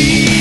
see